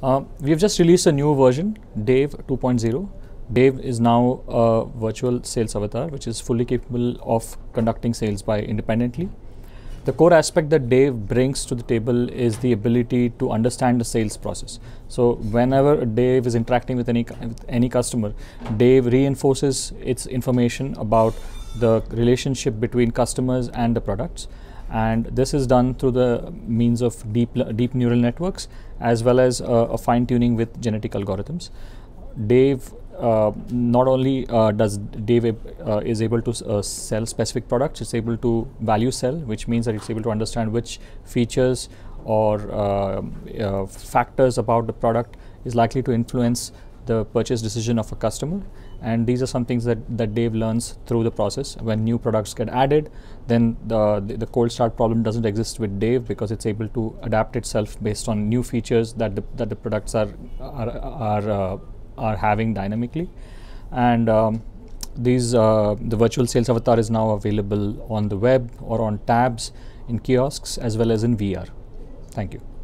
Uh, we have just released a new version, Dave 2.0. Dave is now a virtual sales avatar, which is fully capable of conducting sales by independently. The core aspect that Dave brings to the table is the ability to understand the sales process. So whenever Dave is interacting with any with any customer, Dave reinforces its information about the relationship between customers and the products and this is done through the means of deep deep neural networks as well as uh, a fine tuning with genetic algorithms. Dave uh, not only uh, does Dave uh, is able to uh, sell specific products, it's able to value sell, which means that it's able to understand which features or uh, uh, factors about the product is likely to influence the purchase decision of a customer and these are some things that, that Dave learns through the process. When new products get added, then the, the, cold start problem doesn't exist with Dave because it's able to adapt itself based on new features that the, that the products are, are, are, uh, are having dynamically. And um, these, uh, the virtual sales avatar is now available on the web or on tabs in kiosks as well as in VR. Thank you.